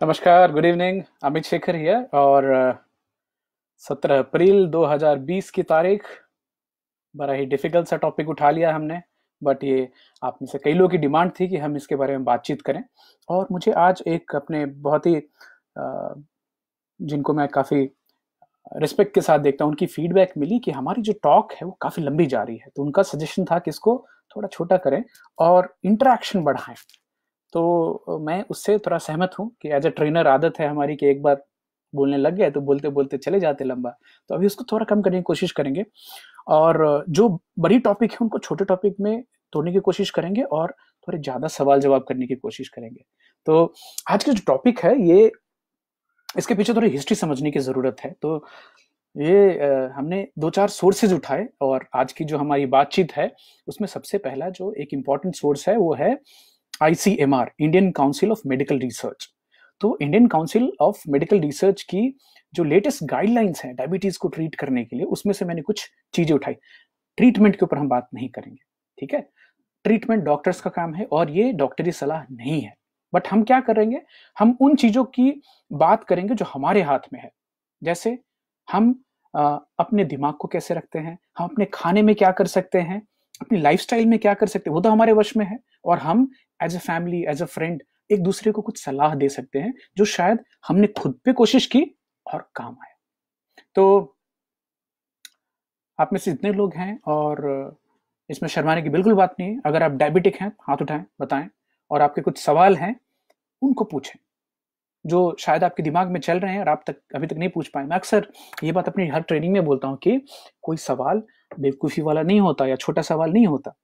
नमस्कार good evening Amit Shekhar here और सत्रह अप्रैल 2020 की तारीख। बड़ा ही डिफ़िकल्ट सा टॉपिक उठा लिया हमने बट ये आप में से कई लोगों की डिमांड थी कि हम इसके बारे में बातचीत करें। और मुझे आज एक अपने बहुत ही जिनको मैं काफ़ी रिस्पेक्ट के साथ देखता हूँ, उनकी फीडबैक मिली कि हमारी जो टॉक है वो काफ़ी लंबी जा रही है। तो उनका सजेशन था कि इसको थोड़ा छोटा करें और इंटरेक्शन बढ़ाएँ। तो मैं उससे थोड़ा सहमत हूँ कि एज अ ट्रेनर आदत है हमारी कि एक बार बोलने लग गए तो बोलते बोलते चले जाते लंबा। तो अभी उसको थोड़ा कम करने की कोशिश करेंगे और जो बड़ी टॉपिक है उनको छोटे टॉपिक में तोड़ने की कोशिश करेंगे और थोड़े ज़्यादा सवाल जवाब करने की कोशिश करेंगे। तो आज का जो टॉपिक है ये, इसके पीछे थोड़ी हिस्ट्री समझने की ज़रूरत है। तो ये हमने दो चार सोर्सेज उठाए और आज की जो हमारी बातचीत है, उसमें सबसे पहला जो एक इंपॉर्टेंट सोर्स है वो है ICMR Indian council of medical research तो Indian council of medical research की जो लेटेस्ट गाइडलाइंस हैं डायबिटीज़ को ट्रीट करने के लिए उसमें से मैंने कुछ चीज़ें उठाई। ट्रीटमेंट के ऊपर हम बात नहीं करेंगे ठीक है? ट्रीटमेंट डॉक्टर्स का काम है और ये डॉक्टरी सलाह नहीं है। बट हम क्या करेंगे हम उन चीज़ों की बात करेंगे जो हमारे हाथ में है। जैसे हम आ, अपने दिमाग को कैसे रखते हैं? हम अपने खाने में क्या कर सकते हैं? अपनी लाइफस्टाइल में क्या कर सकते हैं? वो तो हमारे वश में है और हम as a family as a friend एक दूसरे को कुछ सलाह दे सकते हैं जो शायद हमने खुद पे कोशिश की और काम आया। तो आप में से इतने लोग हैं और इसमें शर्माने की बिल्कुल बात नहीं है। अगर आप डायबिटिक हैं, हाथ उठाएँ, बताएँ और आपके कुछ सवाल हैं, उनको पूछें जो शायद आपके दिमाग में चल रहे हैं और आप तक, अभी तक नहीं पूछ पाए। मैं अक्सर ये बात अपनी हर ट्रेनिंग में बोलता हूँ कि कोई सवाल बेवकूफ़ी वाला नहीं होता या छोटा सवाल नहीं होता।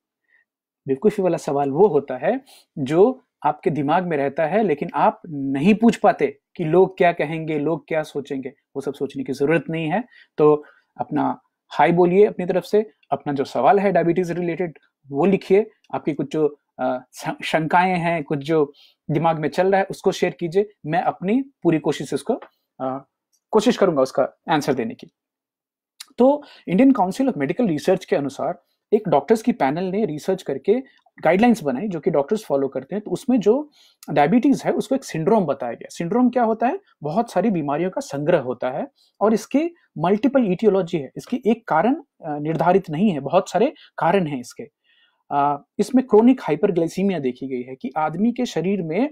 बेवकूफ़ी वाला सवाल वो होता है जो आपके दिमाग में रहता है, लेकिन आप नहीं पूछ पाते कि लोग क्या कहेंगे, लोग क्या सोचेंगे, वो सब सोचने की ज़रूरत नहीं है। तो अपना हाई बोलिए अपनी तरफ़ से, अपना जो सवाल है डायबिटीज़ रिलेटेड वो लिखिए। आपकी कुछ जो शंकाएँ हैं, कुछ जो दिमाग में चल रहा है, उसको शेयर कीजिए। मैं अपनी पूरी कोशिश उसको कोशिश करूँगा उसका आंसर देने की। तो Indian council of medical research के अनुसार एक डॉक्टर्स की पैनल ने रिसर्च करके गाइडलाइंस बनाई जो कि डॉक्टर्स फॉलो करते हैं तो उसमें जो डायबिटीज़ है, उसको एक सिंड्रोम बताया गया। सिंड्रोम क्या होता है? बहुत सारी बीमारियों का संग्रह होता है और इसकी मल्टीपल इटियोलॉजी है। इसकी एक कारण निर्धारित नहीं है, बहुत सारे कारण हैं इसके। इसमें क्रोनिक हाइपरग्लाइसीमिया देखी गई है कि आदमी के शरीर में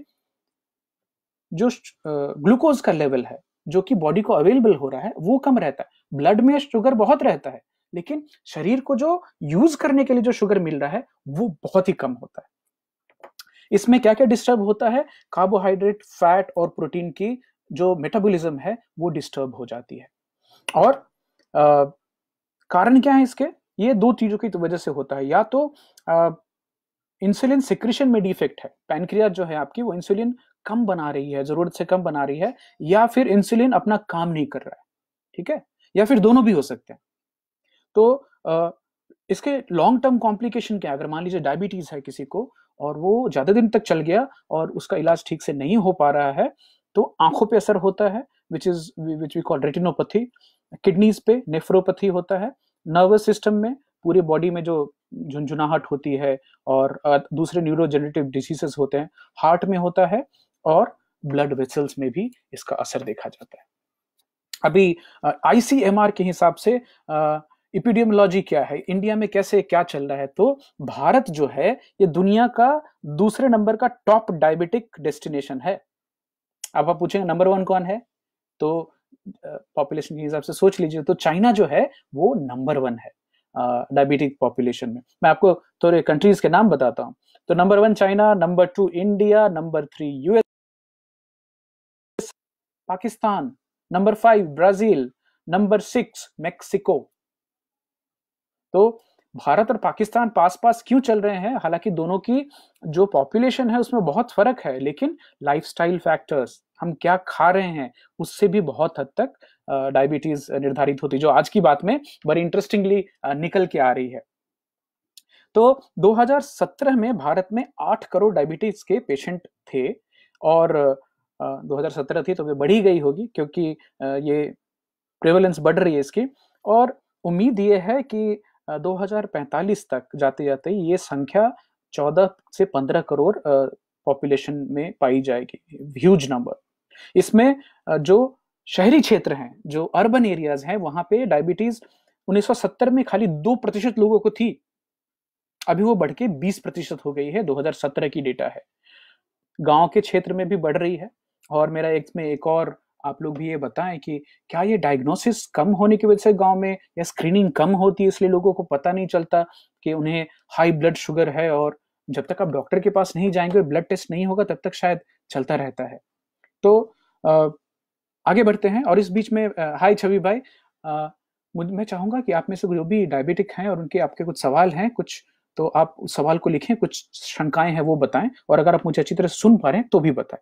जो ग्लूकोज का लेवल है, जो कि बॉडी को अवेलेबल हो रहा है, वो कम रहता है। ब्लड में शुगर बहुत रहता है। लेकिन शरीर को जो यूज़ करने के लिए जो शुगर मिल रहा है वो बहुत ही कम होता है। इसमें क्या क्या डिस्टर्ब होता है? कार्बोहाइड्रेट फैट और प्रोटीन की जो मेटाबॉलिज्म है वो डिस्टर्ब हो जाती है। और आ, कारण क्या है इसके? ये दो चीज़ों की वजह से होता है। या तो इंसुलिन सिक्रेशन में डिफेक्ट है पैनक्रिया जो है आपकी वो इंसुलिन कम बना रही है ज़रूरत से कम बना रही है या फिर इंसुलिन अपना काम नहीं कर रहा है ठीक है? या फिर दोनों भी हो सकते हैं। तो इसके लॉन्ग टर्म कॉम्प्लिकेशन क्या है? अगर मान लीजिए डायबिटीज़ है किसी को और वो ज़्यादा दिन तक चल गया और उसका इलाज ठीक से नहीं हो पा रहा है तो आँखों पे असर होता है which is which we call retinopathy kidneys पे नेफ्रोपैथी होता है नर्वस सिस्टम में पूरे बॉडी में जो झुंझुनाहट होती है और दूसरे न्यूरोजेनेटिव डिसीजेस होते हैं हार्ट में होता है और ब्लड वेसल्स में भी इसका असर देखा जाता है। अभी आईसीएमआर के हिसाब से इपिडियमोलॉजी क्या है? इंडिया में कैसे क्या चल रहा है? तो भारत जो है, ये दुनिया का दूसरे नंबर का टॉप डायबिटिक डेस्टिनेशन है। अब आप पूछेंगे नंबर वन कौन है? तो पॉपुलेशन के हिसाब से सोच लीजिए। तो चाइना जो है, वो नंबर वन है डायबिटिक पॉपुलेशन में। मैं आपको थोड़े कंट्रीज़ के नाम बताता हूँ। तो number one China number two India number three US Pakistan number five Brazil number six Mexico तो भारत और पाकिस्तान पास पास क्यों चल रहे हैं? हालाँकि दोनों की जो पॉपुलेशन है, उसमें बहुत फ़र्क है, लेकिन लाइफस्टाइल फैक्टर्स हम क्या खा रहे हैं, उससे भी बहुत हद तक डायबिटीज़ निर्धारित होती जो आज की बात में बड़ी इंटरेस्टिंगली निकल के आ रही है। तो 2017 में भारत में 8 करोड़ डायबिटीज़ के पेशेंट थे और 2017 थी तो वे बढ़ी गई होगी क्योंकि ये प्रेवलेंस बढ़ रही है इसकी और उम्मीद ये है कि 2045 तक जाते जाते ये संख्या 14 से 15 करोड़ पॉपुलेशन में पाई जाएगी। ह्यूज नंबर इसमें जो शहरी क्षेत्र हैं, जो अर्बन एरियाज़ हैं, वहाँ पे डायबिटीज़ 1970 में खाली दो प्रतिशत लोगों को थी। अभी वो बढ़ के 20 प्रतिशत हो गई है 2017 की डेटा है। गाँव के क्षेत्र में भी बढ़ रही है और मेरा एक में एक और आप लोग भी ये बताएँ कि क्या ये डायग्नोसिस कम होने की वजह से गाँव में या स्क्रीनिंग कम होती है इसलिए लोगों को पता नहीं चलता कि उन्हें हाई ब्लड शुगर है और जब तक आप डॉक्टर के पास नहीं जाएँगे ब्लड टेस्ट नहीं होगा तब तक शायद चलता रहता है। तो आगे बढ़ते हैं और इस बीच में हाय छवि भाई मैं चाहूँगा कि आप में से जो भी डायबिटिक हैं और उनके आपके कुछ सवाल हैं, कुछ तो आप उस सवाल को लिखें, कुछ शंकाएँ हैं वो बताएँ और अगर आप मुझे अच्छी तरह सुन पा रहे हैं तो भी बताएँ।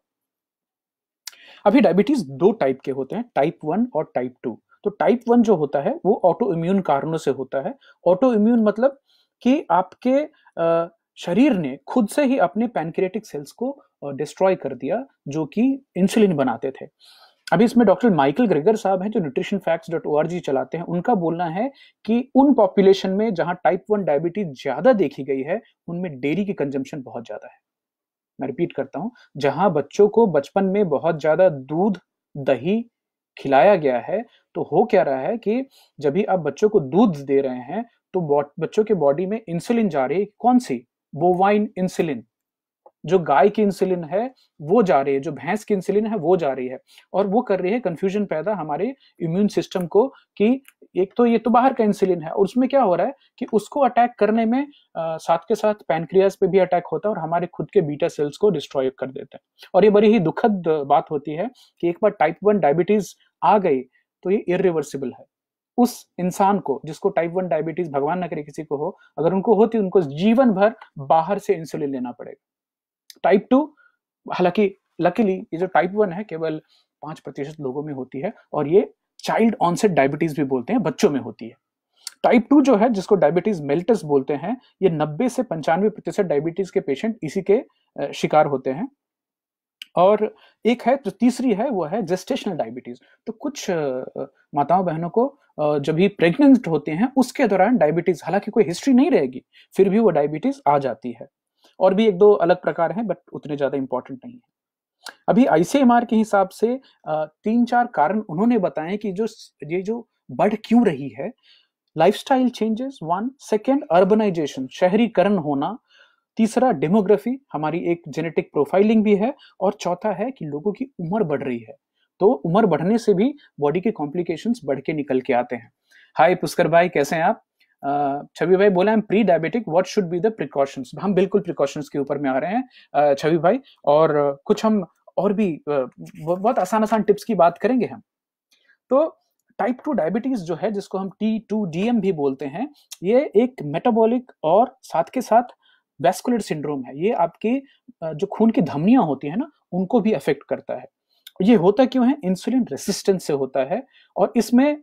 अभी डायबिटीज़ दो टाइप के होते हैं टाइप वन और टाइप टू तो टाइप वन जो होता है, वो ऑटो इम्यून कारणों से होता है। ऑटो इम्यून मतलब कि आपके शरीर ने खुद से ही अपने पैनक्रियाटिक सेल्स को डिस्ट्रॉय कर दिया, जो कि इंसुलिन बनाते थे। अभी इसमें डॉक्टर माइकल ग्रेगर साहब हैं, जो न्यूट्रिशन फैक्ट्स डॉट ओआरजी चलाते हैं। उनका बोलना है कि उन पॉपुलेशन में जहाँ टाइप वन डायबिटीज़ ज़्यादा देखी गई है, उनमें डेयरी की कंजम्पशन बहुत ज़्यादा है। मैं रिपीट करता हूँ, जहाँ बच्चों को बचपन में बहुत ज़्यादा दूध, दही खिलाया गया है तो हो क्या रहा है कि जब भी आप बच्चों को दूध दे रहे हैं तो बच्चों के बॉडी में इंसुलिन जा रही है, कौन सी? बोवाइन इंसुलिन जो गाय की इंसुलिन है वो जा रही है जो भैंस की इंसुलिन है वो जा रही है। और वो कर रही है कंफ्यूजन पैदा हमारे इम्यून सिस्टम को कि एक तो ये तो बाहर का इंसुलिन है और उसमें क्या हो रहा है कि उसको अटैक करने में आ, साथ के साथ पैनक्रियाज पे भी अटैक होता है और हमारे खुद के बीटा सेल्स को डिस्ट्रॉय कर देता है। और ये बड़ी ही दुखद बात होती है कि एक बार टाइप वन डायबिटीज़ आ गई तो ये इरिवर्सिबल है। उस इंसान को जिसको टाइप वन डायबिटीज़ भगवान न करे किसी को हो अगर उनको होती उनको जीवन भर बाहर से इंसुलिन लेना पड़ेगा। टाइप टू हालाँकि लकीली ये जो टाइप वन है, केवल पाँच प्रतिशत लोगों में होती है, और ये चाइल्ड ऑनसेट डायबिटीज़ भी बोलते हैं, बच्चों में होती है। टाइप टू जो है, जिसको डायबिटीज़ मेल्टस बोलते हैं, ये नब्बे से पंचानवे प्रतिशत डायबिटीज़ के पेशेंट इसी के शिकार होते हैं। और एक है, जो तीसरी है, वो है जेस्टेशनल डायबिटीज़ तो कुछ माताओं बहनों को जब भी प्रेग्नेंट होते हैं, उसके दौरान डायबिटीज़ हालाँकि कोई हिस्ट्री नहीं रहेगी, फिर भी वो डायबिटीज़ आ जाती है। और भी एक दो अलग प्रकार हैं बट उतने ज़्यादा इंपॉर्टेंट नहीं है। अभी आईसीएमआर के हिसाब से तीन चार कारण उन्होंने बताए कि जो ये जो बढ़ क्यों रही है lifestyle changes one second urbanisation शहरीकरण होना। तीसरा डेमोग्राफी हमारी एक जेनेटिक प्रोफाइलिंग भी है। और चौथा है कि लोगों की उम्र बढ़ रही है। तो उम्र बढ़ने से भी बॉडी के कॉम्प्लिकेशंस बढ़ के निकल के आते हैं। हाय पुष्कर भाई, कैसे हैं आप? छवि भाई बोला am pre diabetic what should be the precautions हम बिल्कुल प्रिकॉशंस के ऊपर में आ रहे हैं छवि भाई, और कुछ हम और भी बहुत आसान आसान टिप्स की बात करेंगे हम। तो टाइप टू डायबिटीज़ जो है, जिसको हम टी टू डीएम भी बोलते हैं, ये एक मेटाबॉलिक और साथ के साथ वेस्कुलर सिंड्रोम है। ये आपकी जो खून की धमनियाँ होती है ना, उनको भी अफेक्ट करता है। ये होता क्यों है? इंसुलिन रेसिस्टेंस से होता है, और इसमें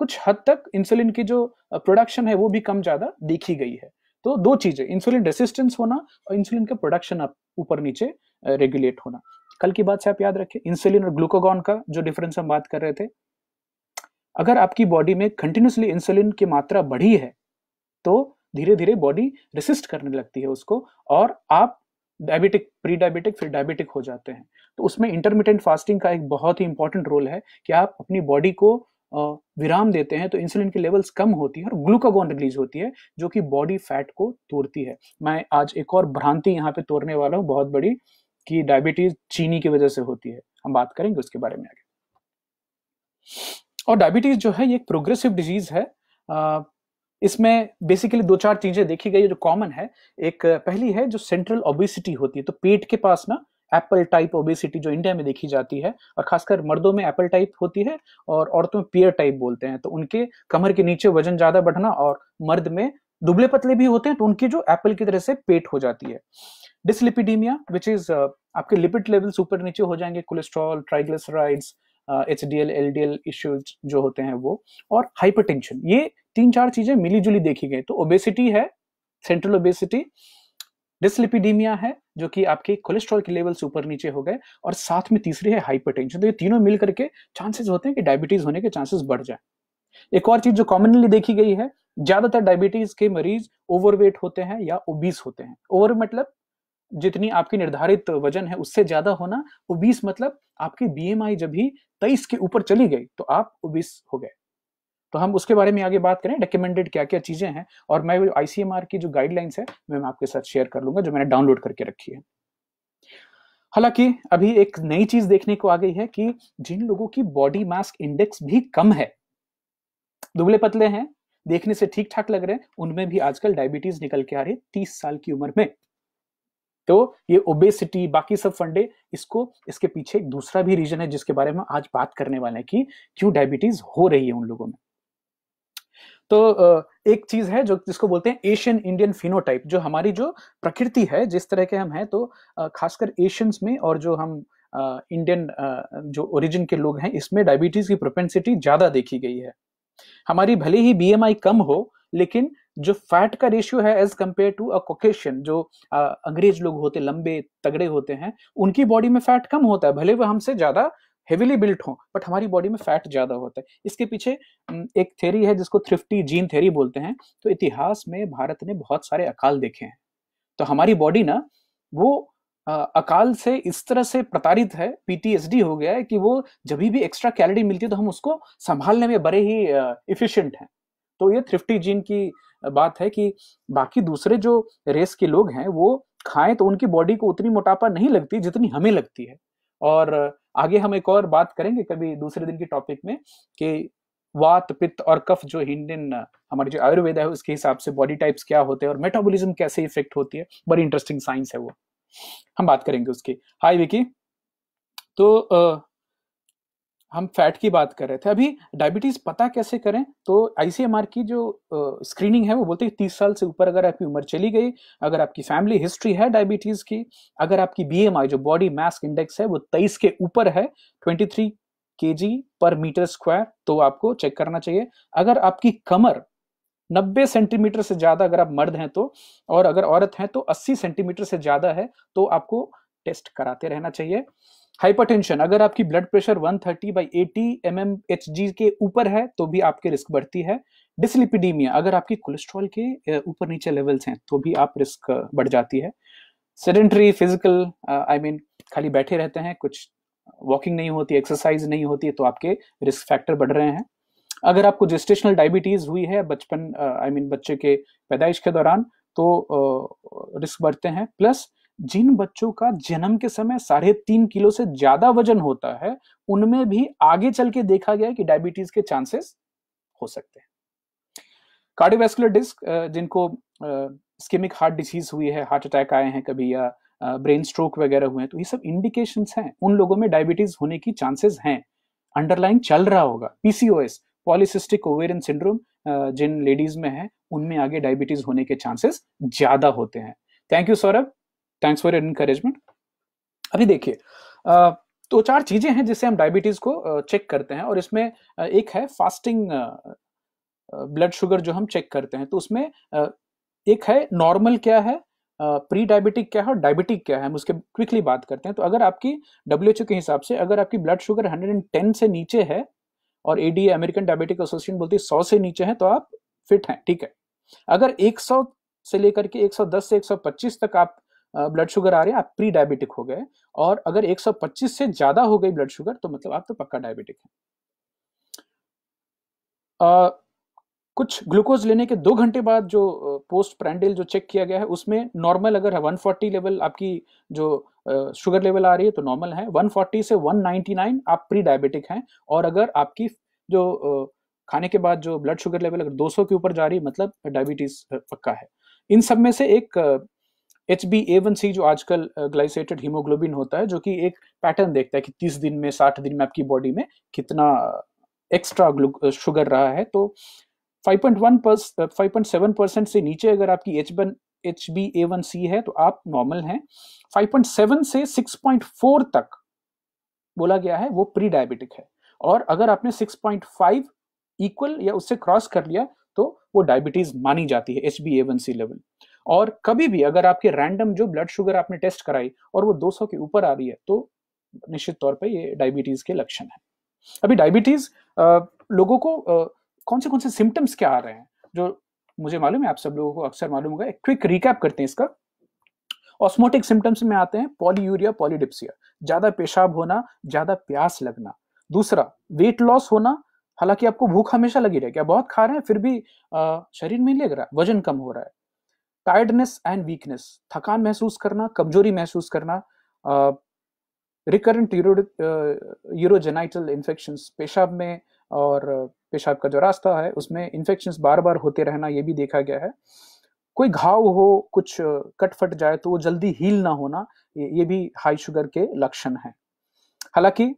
कुछ हद तक इंसुलिन की जो प्रोडक्शन है वो भी कम ज़्यादा देखी गई है। तो दो चीज़ें इंसुलिन रेसिस्टेंस होना और इंसुलिन का प्रोडक्शन ऊपर नीचे रेगुलेट होना। कल की बात से आप याद रखें इंसुलिन और ग्लूकोगॉन का जो डिफरेंस हम बात कर रहे थे, अगर आपकी बॉडी में कंटिन्यूसली इंसुलिन की मात्रा बढ़ी है तो धीरे धीरे बॉडी रेसिस्ट करने लगती है उसको और आप डायबिटिक प्री डायबिटिक फिर डायबिटिक हो जाते हैं। तो उसमें इंटरमीडियंट फास्टिंग का एक बहुत ही इंपॉर्टेंट रोल है कि आप अपनी बॉडी को विराम देते हैं तो इंसुलिन की लेवल्स कम होती है और ग्लूकागोन रिलीज़ होती है, जो कि बॉडी फैट को तोड़ती है। मैं आज एक और भ्रांति यहाँ पे तोड़ने वाला हूँ, बहुत बड़ी, कि डायबिटीज़ चीनी की वजह से होती है। हम बात करेंगे उसके बारे में आगे। और डायबिटीज़ जो है, ये एक प्रोग्रेसिव डिज़ीज़ है। इसमें बेसिकली दो चार चीज़ें देखी गई है जो कॉमन है। एक पहली है, जो सेंट्रल ओबिसिटी होती है तो पेट के पास ना एप्पल टाइप ओबेसिटी जो इंडिया में देखी जाती है और खासकर मर्दों में एप्पल टाइप होती है और औरतों में पियर टाइप बोलते हैं तो उनके कमर के नीचे वज़न ज़्यादा बढ़ना और मर्द में दुबले पतले भी होते हैं तो उनकी जो एप्पल की तरह से पेट हो जाती है। डिसलिपिडीमिया विच इज़ आपके लिपिड लेवल्स ऊपर नीचे हो जाएँगे cholesterol triglycerides H D L L D L issues जो होते हैं वो, और हाइपरटेंशन ये तीन चार चीज़ें मिली जुली देखी गई तो ओबेसिटी है सेंट्रल ओबेसिटी डिसलिपिडीमिया है, जो कि आपके कोलेस्ट्रॉल के लेवल्स ऊपर नीचे हो गए और साथ में तीसरी है हाइपरटेंशन तो ये तीनों मिल करके चांसेस होते हैं कि डायबिटीज़ होने के चांसेस बढ़ जाए। एक और चीज़ जो कॉमनली देखी गई है, ज़्यादातर डायबिटीज़ के मरीज़ ओवरवेट होते हैं या ओबीस होते हैं। ओवर मतलब जितनी आपकी निर्धारित वज़न है उससे ज़्यादा होना ओबीस मतलब आपकी बीएमआई जब भी तेईस के ऊपर चली गई तो आप ओबीस हो गए। तो हम उसके बारे में आगे बात करें रिकमेंडेड क्या क्या चीज़ें हैं और मैं आईसीएमआर की जो गाइडलाइंस है, मैं आपके साथ शेयर कर लूँगा, जो मैंने डाउनलोड करके रखी है। हालाँकि अभी एक नई चीज़ देखने को आ गई है कि जिन लोगों की बॉडी मास इंडेक्स भी कम है, दुबले पतले हैं, देखने से ठीक ठाक लग रहे हैं, उनमें भी आजकल डायबिटीज़ निकल के आ रही है तीस साल की उम्र में। तो ये ओबेसिटी बाकी सब फंडे इसको, इसके पीछे एक दूसरा भी रीजन है जिसके बारे में आज बात करने वाले हैं कि क्यों डायबिटीज़ हो रही है उन लोगों में। तो एक चीज़ है जो जिसको बोलते हैं एशियन इंडियन फिनोटाइप जो हमारी जो प्रकृति है, जिस तरह के हम हैं तो खासकर एशियंस में और जो हम इंडियन जो ओरिजिन के लोग हैं, इसमें डायबिटीज़ की प्रोपेंसिटी ज़्यादा देखी गई है। हमारी भले ही बीएमआई कम हो, लेकिन जो फैट का रेशियो है as compared to a Caucasian जो अंग्रेज़ लोग होते, लंबे, तगड़े होते हैं, उनकी बॉडी में फैट कम होता है, भले वो हमसे ज़्यादा हेविली बिल्ट हो बट हमारी बॉडी में फैट ज़्यादा होता है। इसके पीछे एक थेरी है जिसको थ्रिफ्टी जीन थेरी बोलते हैं। तो इतिहास में भारत ने बहुत सारे अकाल देखे हैं। तो हमारी बॉडी ना, वो अकाल से इस तरह से प्रताड़ित है पीटीएसडी हो गया है कि वो जब भी एक्स्ट्रा कैलोरी मिलती है तो हम उसको संभालने में बड़े ही इफिशियंट हैं। तो ये थ्रिफ्टी जीन की बात है कि बाकी दूसरे जो रेस के लोग हैं, वो खाएँ तो उनकी बॉडी को उतनी मोटापा नहीं लगती जितनी हमें लगती है। और आगे हम एक और बात करेंगे कभी दूसरे दिन के टॉपिक में कि वात, पित्त और कफ जो इंडियन हमारी जो आयुर्वेद है, उसके हिसाब से बॉडी टाइप्स क्या होते हैं और मेटाबॉलिज्म कैसे इफ़ेक्ट होती है। बड़ी इंटरेस्टिंग साइंस है वो। हम बात करेंगे उसकी। हाय विकी तो हम फैट की बात कर रहे थे। अभी डायबिटीज़ पता कैसे करें? तो आईसीएमआर की जो स्क्रीनिंग है, वो बोलते हैं तीस साल से ऊपर अगर आपकी उम्र चली गई, अगर आपकी फैमिली हिस्ट्री है डायबिटीज़ की, अगर आपकी बीएमआई जो बॉडी मास इंडेक्स है, वो तेईस के ऊपर है ट्वेंटी थ्री के जी पर मीटर स्क्वायर तो आपको चेक करना चाहिए। अगर आपकी कमर 90 सेंटीमीटर से ज़्यादा अगर आप मर्द हैं तो और अगर औरत हैं तो 80 सेंटीमीटर से ज़्यादा है तो आपको टेस्ट कराते रहना चाहिए। हाइपरटेंशन अगर आपकी blood pressure 130 thirty by eighty M M H G के ऊपर है तो भी आपके रिस्क बढ़ती है। डिसलिपिडीमिया अगर आपकी कोलेस्ट्रॉल के ऊपर नीचे लेवल्स हैं तो भी आप रिस्क बढ़ जाती है। सेडेंट्री फ़िज़िकल आई मीन खाली बैठे रहते हैं, कुछ वॉकिंग नहीं होती एक्सरसाइज नहीं होती है तो आपके रिस्क फैक्टर बढ़ रहे हैं। अगर आपको जेस्टेशनल डायबिटीज़ हुई है, बचपन आई मीन बच्चे के पैदाइश के दौरान तो रिस्क बढ़ते हैं। प्लस जिन बच्चों का जन्म के समय साढ़े तीन किलो से ज़्यादा वज़न होता है, उनमें भी आगे चल के देखा गया कि डायबिटीज़ के चांसेस हो सकते हैं। कार्डियोवैस्कुलर डिस्क जिनको स्किमिक हार्ट डिसीज हुई है हार्ट अटैक आए हैं कभी या ब्रेन स्ट्रोक वगैरह हुए हैं तो ये सब इंडिकेशन हैं। उन लोगों में डायबिटीज़ होने की चांसेस हैं। अंडरलाइन चल रहा होगा। पीसीओएस पॉलिसिस्टिक ओवेरियन सिंड्रोम जिन लेडीज़ में है, उनमें आगे डायबिटीज़ होने के चांसेस ज़्यादा होते हैं। Thank you Saurabh thanks for encouragement अभी देखिए तो चार चीज़ें हैं जिससे हम डायबिटीज़ को चेक करते हैं और इसमें एक है फास्टिंग ब्लड शुगर जो हम चेक करते हैं। तो उसमें एक है नॉर्मल क्या है प्री डायबिटिक क्या है और डायबिटिक क्या है। हम उसके क्विकली बात करते हैं। तो अगर आपकी डब्ल्यूएचओ के हिसाब से अगर आपकी ब्लड शुगर 110 से नीचे है और एडी अमेरिकन डायबिटिक एसोसिएशन बोलती है 100 से नीचे है तो आप फिट हैं, ठीक है। अगर 100 से लेकर के 110 से 125 तक आप ब्लड शुगर आ रही है, आप प्री डायबिटिक हो गए और अगर 125 से ज़्यादा हो गई ब्लड शुगर तो मतलब आप तो पक्का डायबिटिक है। कुछ ग्लूकोज लेने के दो घंटे बाद जो पोस्ट प्रैंडल जो चेक किया गया है, उसमें नॉर्मल अगर है 140 लेवल आपकी जो शुगर लेवल आ रही है तो नॉर्मल है। 140 से 199 आप प्री डायबिटिक हैं और अगर आपकी जो खाने के बाद जो ब्लड शुगर लेवल अगर 200 के ऊपर जा रही है मतलब डायबिटीज़ पक्का है। इन सब में से एक H B A one C जो आजकल ग्लाइसेटेड हीमोग्लोबिन होता है, जो कि एक पैटर्न देखता है कि तीस दिन में, साठ दिन में आपकी बॉडी में कितना एक्स्ट्रा शुगर रहा है। तो 5.1 5.7 परसेंट से नीचे अगर आपकी H one H B A one C है तो आप नॉर्मल हैं। 5.7 से 6.4 तक बोला गया है, वो प्री डायबिटिक है। और अगर आपने 6.5 इक्वल या उससे क्रॉस कर लिया तो वो डायबिटीज़ मानी जाती है H B A one C level और कभी भी अगर आपके रैंडम जो ब्लड शुगर आपने टेस्ट कराई और वो 200 के ऊपर आ रही है तो निश्चित तौर पे ये डायबिटीज़ के लक्षण है। अभी डायबिटीज़ लोगों को आ, कौन से कौन से सिम्टम्स क्या आ रहे हैं जो मुझे मालूम है आप सब लोगों को अक्सर मालूम होगा एक क्विक रिकैप करते हैं इसका। ऑस्मोटिक सिम्टम्स में आते हैं पॉलीयूरिया पॉलीडिप्सिया ज़्यादा पेशाब होना ज़्यादा प्यास लगना। दूसरा वेट लॉस होना हालाँकि आपको भूख हमेशा लगी रहेगी बहुत खा रहे हैं फिर भी आ, शरीर में लग रहा है वज़न कम हो रहा है। टायर्डनेस एंड वीकनेस थकान महसूस करना, कमज़ोरी महसूस करना रिकरेंट यूरोजेनाइटल इन्फेक्शन पेशाब में और पेशाब का जो रास्ता है, उसमें इन्फेक्शन बार बार होते रहना, ये भी देखा गया है। कोई घाव हो, कुछ कट फट जाए तो वो जल्दी हील ना होना, ये भी हाई शुगर के लक्षण है। हालाँकि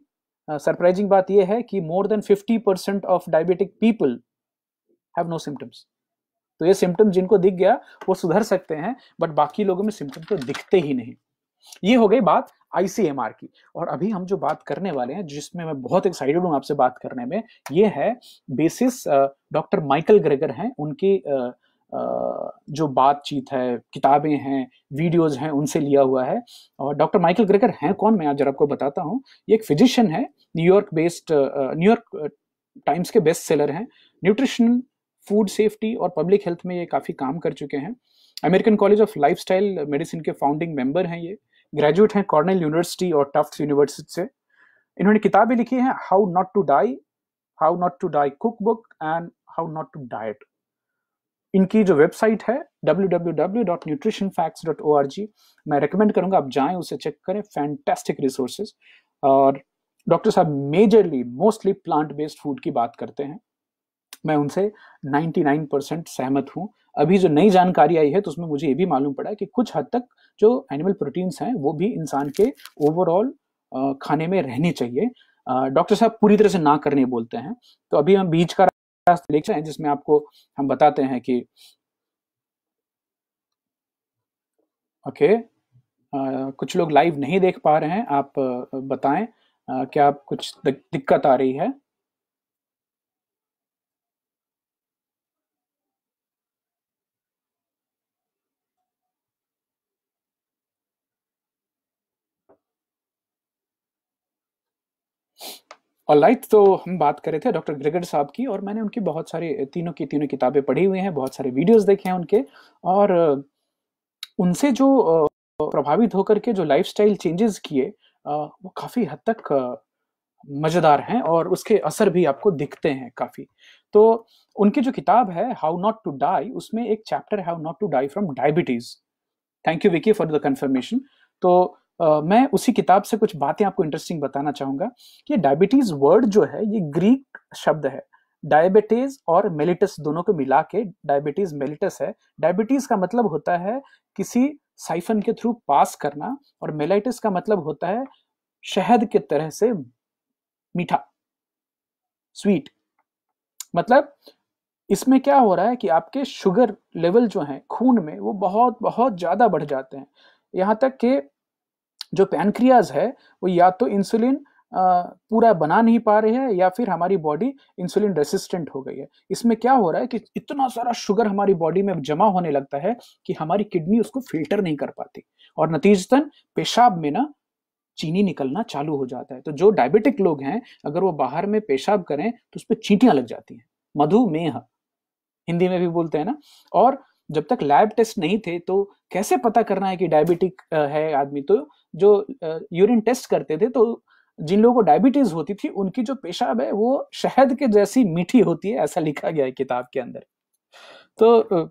सरप्राइजिंग बात यह है कि more than 50 percent of diabetic people have no symptoms तो ये सिम्टम जिनको दिख गया, वो सुधर सकते हैं बट बाकी लोगों में सिम्टम तो दिखते ही नहीं। ये हो गई बात आईसीएमआर की। और अभी हम जो बात करने वाले हैं, जिसमें मैं बहुत एक्साइटेड हूँ आपसे बात करने में, ये है बेसिस डॉक्टर माइकल ग्रेगर हैं। उनकी जो बातचीत है, किताबें हैं वीडियोज़ हैं, उनसे लिया हुआ है। और डॉक्टर माइकल ग्रेगर हैं कौन? मैं आज जरा आपको बताता हूँ। ये एक फिजिशियन है New York based New York Times के बेस्ट सेलर हैं। न्यूट्रिशन फ़ूड सेफ्टी और पब्लिक हेल्थ में ये काफ़ी काम कर चुके हैं। American college of lifestyle medicine के फाउंडिंग मेंबर हैं ये। ग्रेजुएट हैं कॉर्नेल यूनिवर्सिटी और टफ्ट यूनिवर्सिटी से। इन्होंने किताबें लिखी हैं how not to die how not to die cook book and how not to diet इनकी जो वेबसाइट है, www.nutritionfacts.org मैं रेकमेंड करूँगा, आप जाएँ, उसे चेक करें फैंटेस्टिक रिसोर्सेज और डॉक्टर साहब majorly mostly plant based food की बात करते हैं। मैं उनसे 99 परसेंट सहमत हूँ। अभी जो नई जानकारी आई है तो उसमें मुझे ये भी मालूम पड़ा कि कुछ हद तक जो एनिमल प्रोटीन्स हैं, वो भी इंसान के ओवरऑल खाने में रहने चाहिए। डॉक्टर साहब पूरी तरह से ना करने बोलते हैं। तो अभी हम बीच का लेक्चर हैं जिसमें आपको हम बताते हैं कि ओके कुछ लोग लाइव नहीं देख पा रहे हैं। आप बताएँ क्या आप कुछ दिक्कत आ रही है? ऑलराइट तो हम बात कर रहे थे डॉक्टर ग्रेगर साहब की, और मैंने उनकी बहुत सारी तीनों की तीनों किताबें पढ़ी हुई हैं, बहुत सारे वीडियोस देखे हैं उनके, और उनसे जो प्रभावित होकर के जो लाइफस्टाइल चेंजेस किए वो काफ़ी हद तक मज़ेदार हैं और उसके असर भी आपको दिखते हैं काफ़ी। तो उनकी जो किताब है हाउ नॉट टू डाई उसमें एक chapter how not to die from diabetes thank you Vicky for the confirmation तो मैं उसी किताब से कुछ बातें आपको इंटरेस्टिंग बताना चाहूँगा कि डायबिटीज़ वर्ड जो है, ये ग्रीक शब्द है। डायबिटीज़ और मेलिटस दोनों को मिला के डायबिटीज़ मेलिटस है। डायबिटीज़ का मतलब होता है किसी साइफन के थ्रू पास करना और मेलाइटिस का मतलब होता है शहद के तरह से मीठा स्वीट मतलब इसमें क्या हो रहा है कि आपके शुगर लेवल जो है, खून में वो बहुत बहुत ज़्यादा बढ़ जाते हैं। यहाँ तक कि जो पैनक्रियाज है, वो या तो इंसुलिन पूरा बना नहीं पा रही है या फिर हमारी बॉडी इंसुलिन रेसिस्टेंट हो गई है। इसमें क्या हो रहा है कि इतना सारा शुगर हमारी बॉडी में जमा होने लगता है कि हमारी किडनी उसको फ़िल्टर नहीं कर पाती। और नतीजतन पेशाब में ना चीनी निकलना चालू हो जाता है। तो जो डायबिटिक लोग हैं, अगर वो बाहर में पेशाब करें तो उस पर चींटियाँ लग जाती हैं। मधुमेह, हिंदी में भी बोलते हैं ना। और जब तक लैब टेस्ट नहीं थे तो कैसे पता करना है कि डायबिटिक है आदमी? तो जो यूरिन टेस्ट करते थे तो जिन लोगों को डायबिटीज़ होती थी, उनकी जो पेशाब है, वो शहद के जैसी मीठी होती है, ऐसा लिखा गया है किताब के अंदर। तो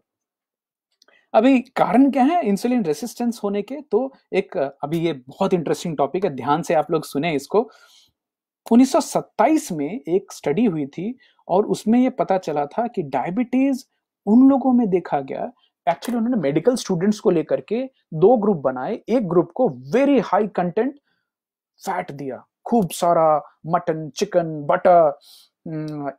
अभी कारण क्या है? इंसुलिन रेसिस्टेंस होने के तो एक, अभी ये बहुत इंटरेस्टिंग टॉपिक है, ध्यान से आप लोग सुने इसको। 1927 में एक स्टडी हुई थी, और उसमें ये पता चला था कि डायबिटीज़ उन लोगों में देखा गया एक्चुअली उन्होंने मेडिकल स्टूडेंट्स को लेकर के दो ग्रुप बनाए। एक ग्रुप को वेरी हाई कंटेंट फैट दिया। खूब सारा मटन चिकन बटर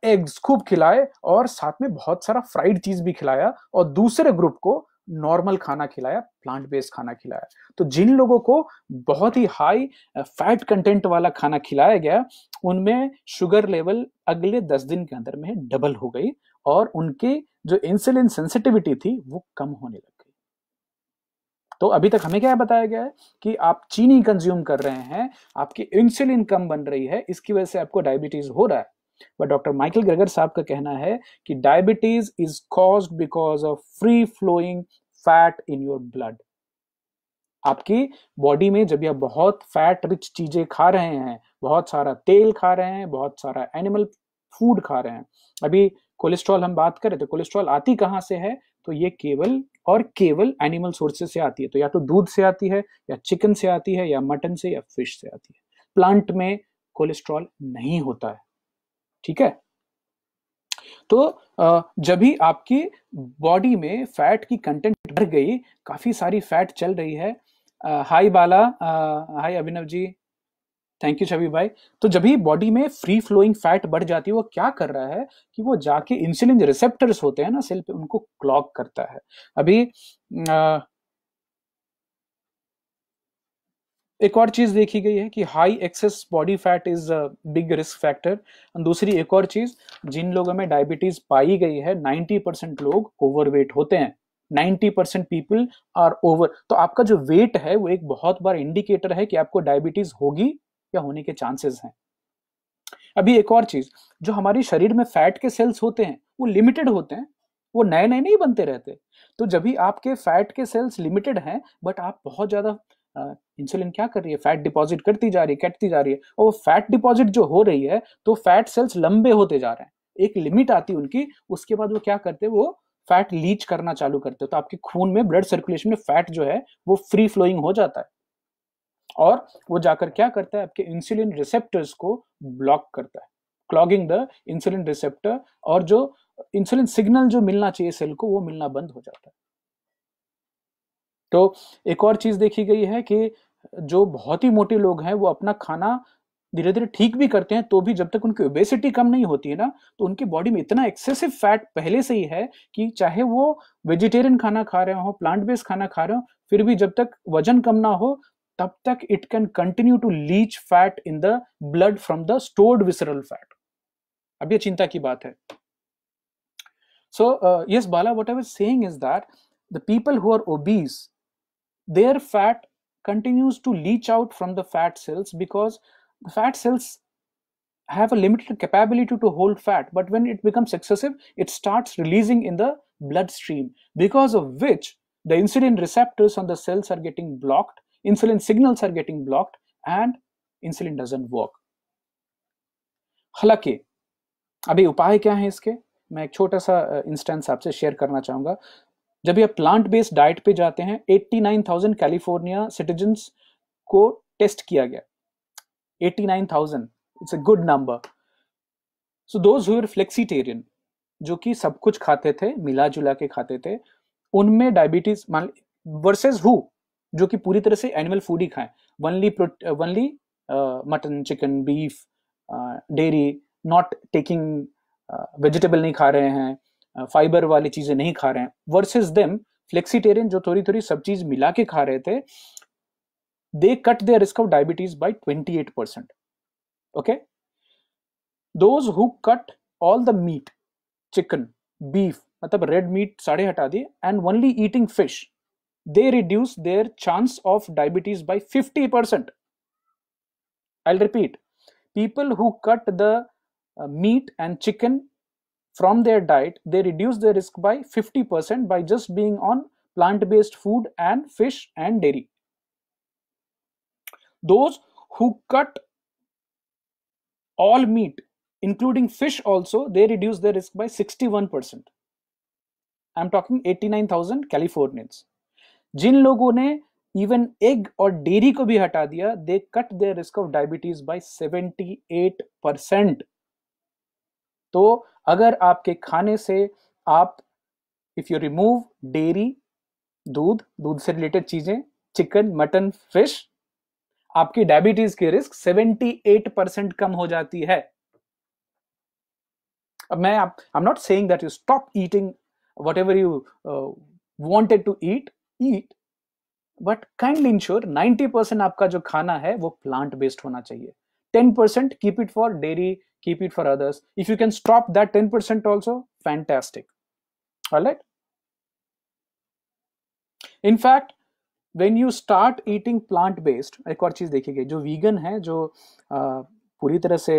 एग्स खूब खिलाए और साथ में बहुत सारा फ्राइड चीज़ भी खिलाया और दूसरे ग्रुप को नॉर्मल खाना खिलाया प्लांट बेस्ड खाना खिलाया। तो जिन लोगों को बहुत ही हाई फैट कंटेंट वाला खाना खिलाया गया, उनमें शुगर लेवल अगले दस दिन के अंदर में डबल हो गई और उनकी जो इंसुलिन सेंसिटिविटी थी, वो कम होने लग गई। तो अभी तक हमें क्या बताया गया है कि आप चीनी कंज्यूम कर रहे हैं, आपकी इंसुलिन कम बन रही है, इसकी वजह से आपको डायबिटीज़ हो रहा है। बट डॉक्टर माइकल ग्रेगर साहब का कहना है कि diabetes is cause because of free flowing fat in your blood आपकी बॉडी में जब आप बहुत फैट रिच चीज़ें खा रहे हैं, बहुत सारा तेल खा रहे हैं, बहुत सारा एनिमल फ़ूड खा रहे हैं, अभी कोलेस्ट्रॉल हम बात करें तो कोलेस्ट्रॉल आती कहाँ से है? तो ये केवल और केवल एनिमल सोर्सेज से आती है। तो या तो दूध से आती है, या चिकन से आती है, या मटन से, या फ़िश से आती है। प्लांट में कोलेस्ट्रॉल नहीं होता है। ठीक है? तो जब भी आपकी बॉडी में फैट की कंटेंट बढ़ गई, काफ़ी सारी फैट चल रही है। हाय बाला हाय अभिनव जी। थैंक यू छवि भाई तो जब भी बॉडी में फ्री फ्लोइंग फैट बढ़ जाती है वो क्या कर रहा है कि वो जाके इंसुलिन रिसेप्टर्स होते हैं ना सेल पे उनको क्लॉक करता है। अभी आ, एक और चीज़ देखी गई है कि high excess body fat is big risk factor दूसरी एक और चीज़ जिन लोगों में डायबिटीज़ पाई गई है 90 परसेंट लोग ओवरवेट होते हैं। 90 परसेंट पीपल आर ओवर तो आपका जो वेट है वो एक बहुत बार इंडिकेटर है कि आपको डायबिटीज़ होगी या होने के चांसेस हैं। अभी एक और चीज़, जो हमारे शरीर में फैट के सेल्स होते हैं, वो लिमिटेड होते हैं, वो नए नए नहीं बनते रहते। तो जब भी आपके फैट के सेल्स लिमिटेड हैं, बट आप बहुत ज़्यादा इंसुलिन क्या कर रही है? फैट डिपॉजिट करती जा रही है, कटती जा रही है, और फैट डिपॉजिट जो हो रही है तो फैट सेल्स लंबे होते जा रहे हैं। एक लिमिट आती है उनकी, उसके बाद वो क्या करते हैं, वो फैट लीच करना चालू करते हैं। तो आपके खून में ब्लड सर्कुलेशन में फैट जो है, वो फ्री फ्लोइंग हो जाता है। और वो जाकर क्या करता है, आपके इंसुलिन रिसेप्टर्स को ब्लॉक करता है। क्लॉगिंग द इंसुलिन रिसेप्टर और जो इंसुलिन सिग्नल जो मिलना चाहिए सेल को, वो मिलना बंद हो जाता है। तो एक और चीज़ देखी गई है कि जो बहुत ही मोटे लोग हैं, वो अपना खाना धीरे धीरे ठीक भी करते हैं तो भी जब तक उनकी ओबेसिटी कम नहीं होती है ना तो उनकी बॉडी में इतना एक्सेसिव फैट पहले से ही है कि चाहे वो वेजिटेरियन खाना खा रहे हो प्लांट बेस्ड खाना खा रहे हो, फिर भी जब तक वज़न कम ना हो तब तक it can continue to leach fat in the blood from the stored visceral fat अब ये चिंता की बात है so yes Bala what I was saying is that the people who are obese their fat continues to leach out from the fat cells because the fat cells have a limited capability to hold fat but when it becomes excessive it starts releasing in the bloodstream because of which the insulin receptors on the cells are getting blocked insulin signals are getting blocked and insulin doesn't work. हालाँकि अभी उपाय क्या है इसके? मैं एक छोटा सा इंस्टेंस आपसे शेयर करना चाहूँगा। जब ये प्लांट बेस्ड डाइट पे जाते हैं 89,000 कैलिफ़ोर्निया सिटीजन को टेस्ट किया गया। 89,000 it's a good number so those who're flexitarian जो कि सब कुछ खाते थे मिला जुला के खाते थे उनमें डायबिटीज़ मान वर्सेस हु जो कि पूरी तरह से एनिमल फ़ूड ही खाएँ। Only only mutton chicken beef dairy not taking vegetable नहीं खा रहे हैं फाइबर uh, वाली चीज़ें नहीं खा रहे हैं। वर्सेस देम फ्लेक्सीटेरियन जो थोड़ी थोड़ी सब चीज़ मिला के खा रहे थे they cut their risk of diabetes by twenty eight percent okay those who cut all the meat chicken beef मतलब रेड मीट साढ़े हटा दिए and only eating fish they reduce their chance of diabetes by 50%. I'll repeat people who cut the uh, meat and chicken from their diet, they reduce their risk by 50% by just being on plant based food and fish and dairy. Those who cut all meat, including fish, also, they reduce their risk by 61%. I'm talking 89,000 Californians. जिन लोगों ने even egg और dairy को भी हटा दिया they cut their risk of diabetes by 78 percent तो अगर आपके खाने से आप इफ़ यू रिमूव डेयरी दूध दूध से रिलेटेड चीज़ें चिकन मटन फ़िश आपकी डायबिटीज़ की रिस्क 78 परसेंट कम हो जाती है। अब मैं I am not saying that you stop eating whatever you wanted to eat eat but kindly ensure 90 percent आपका जो खाना है वो प्लांट बेस्ड होना चाहिए। 10 percent keep it for dairy keep it for others. If you can stop that 10% also fantastic. All right in fact when you start eating plant based एक और चीज़ देखिए जो वीगन है जो आ, पूरी तरह से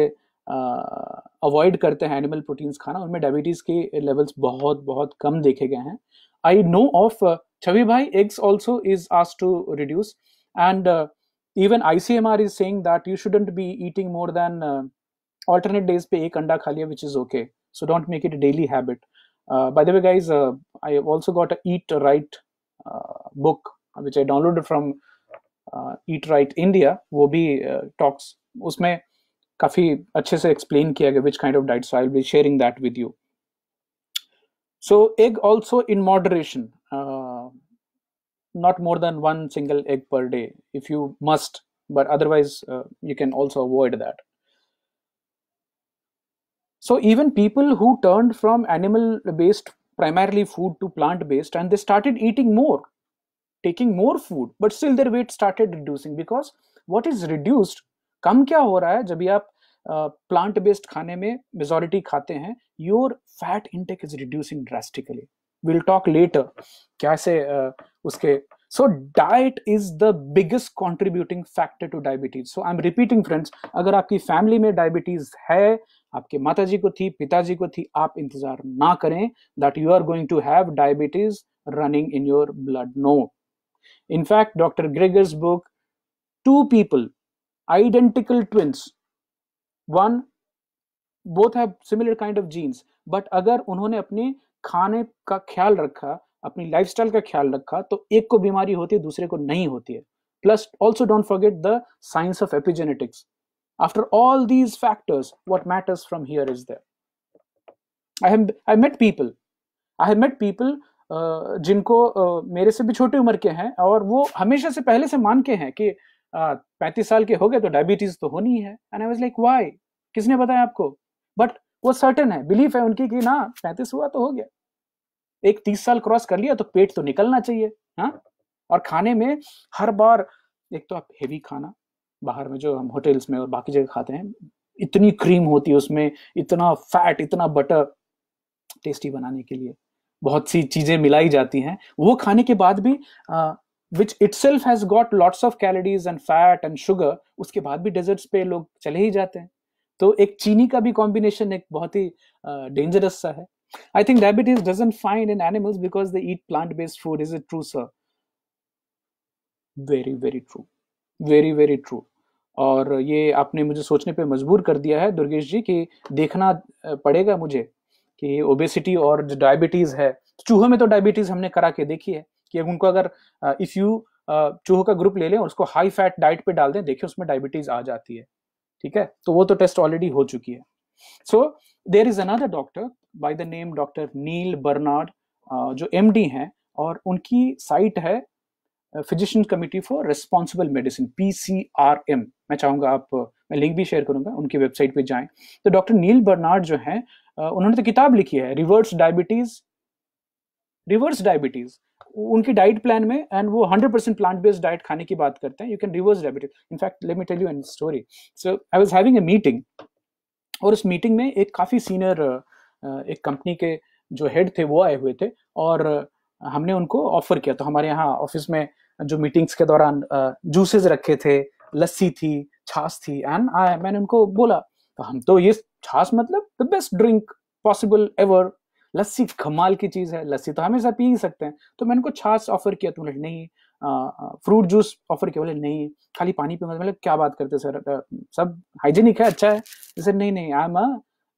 अवॉइड करते हैं एनिमल प्रोटीन्स खाना उनमें डायबिटीज़ के लेवल्स बहुत बहुत कम देखे गए हैं। I know of uh, Chavi Bhai, eggs also is asked to reduce. And uh, even ICMR is saying that you shouldn't be eating more than uh, alternate days pe ek anda kha liya, which is okay. So don't make it a daily habit. Uh, by the way, guys, uh, I have also got a Eat Right uh, book, which I downloaded from uh, Eat Right India. वो भी uh, talks उसमें काफी अच्छे से explain किया गया which kind of diet. So I'll be sharing that with you. So egg also in moderation, uh, not more than one single egg per day if you must, but otherwise uh, you can also avoid that. So even people who turned from animal-based primarily food to plant-based and they started eating more, taking more food, but still their weight started reducing because what is reduced कम क्या हो रहा है जब भी आप plant based खाने में majority खाते हैं। Your fat intake is reducing drastically will talk later कैसे uh, उसके। So diet is the biggest contributing factor to diabetes so I am repeating friends अगर आपकी फैमिली में डायबिटीज़ है आपके माता जी को थी पिताजी को थी आप इंतज़ार ना करें that you are going to have diabetes running in your blood no in fact doctor Greger's book two people identical twins one both have similar kind of genes but अगर उन्होंने अपने खाने का ख्याल रखा अपनी लाइफ स्टाइल का ख्याल रखा तो एक को बीमारी होती है दूसरे को नहीं होती है। Plus also don't forget the science of epigenetics after all these factors what matters from here is there I I met people I have met people जिनको uh, मेरे से भी छोटी उम्र के हैं और वो हमेशा से पहले से मान के हैं कि पैंतीस साल के हो गए तो डायबिटीज़ तो होनी है and I was like why किसने बताया आपको? बट वो सर्टन है बिलीफ है उनकी कि ना, पैंतीस हुआ तो हो गया। एक तीस साल क्रॉस कर लिया तो पेट तो निकलना चाहिए हाँ? और खाने में हर बार, एक तो आप हेवी खाना, बाहर में जो हम होटल्स में और बाकी जगह खाते हैं, इतनी क्रीम होती है उसमें, इतना फैट इतना बटर टेस्टी बनाने के लिए। बहुत सी चीज़ें मिलाई जाती हैं। वो खाने के बाद भी which itself has got lots of calories and fat and sugar उसके बाद भी डेजर्ट्स पे लोग चले ही जाते हैं। तो एक चीनी का भी कॉम्बिनेशन एक बहुत ही डेंजरस सा है। I think diabetes doesn't find in animals because they eat plant based food is it true sir very very true very very true और ये आपने मुझे सोचने पे मजबूर कर दिया है, दुर्गेश जी, कि देखना पड़ेगा मुझे कि ओबेसिटी और जो डायबिटीज़ है। चूहों में तो डायबिटीज़ हमने करा के देखी है। कि उनको अगर इफ़ यू चूहों का ग्रुप ले लें और उसको हाई फैट डाइट पे डाल दें, देखिए उसमें डायबिटीज़ आ जाती है, ठीक है? तो वो तो टेस्ट ऑलरेडी हो चुकी है। So there is another doctor by the name doctor Neil Barnard जो एमडी हैं, और उनकी साइट है physician committee for responsible medicine P C R M मैं चाहूँगा आप, मैं लिंक भी शेयर करूँगा, उनकी वेबसाइट पे जाएँ। तो डॉक्टर नील बर्नार्ड जो है उन्होंने तो किताब लिखी है रिवर्स डायबिटीज़ रिवर्स डायबिटीज़ उनकी डाइट प्लान में एंड वो 100 परसेंट प्लांट बेस्ड डाइट खाने की बात करते हैं you can reverse diabetes in fact let me tell you an story so I was having a meeting और उस मीटिंग में एक काफ़ी सीनियर एक कंपनी के जो हेड थे, वो आए हुए थे, और हमने उनको ऑफ़र किया। तो हमारे यहाँ ऑफ़िस में जो मीटिंग्स के दौरान जूसेस रखे थे, लस्सी थी, छाछ थी एंड मैंने उनको बोला तो हम तो ये छाछ मतलब the best drink possible ever lassi कमाल की चीज़ है, लस्सी तो हमेशा पी ही सकते हैं। तो मैंने उनको छाछ ऑफ़र किया तुमने नहीं फ्रूट जूस ऑफ़र किया। बोले, नहीं, खाली पानी पीऊँगा। मतलब क्या बात करते सर? सब हाइजीनिक है अच्छा है? जैसे नहीं नहीं आई एम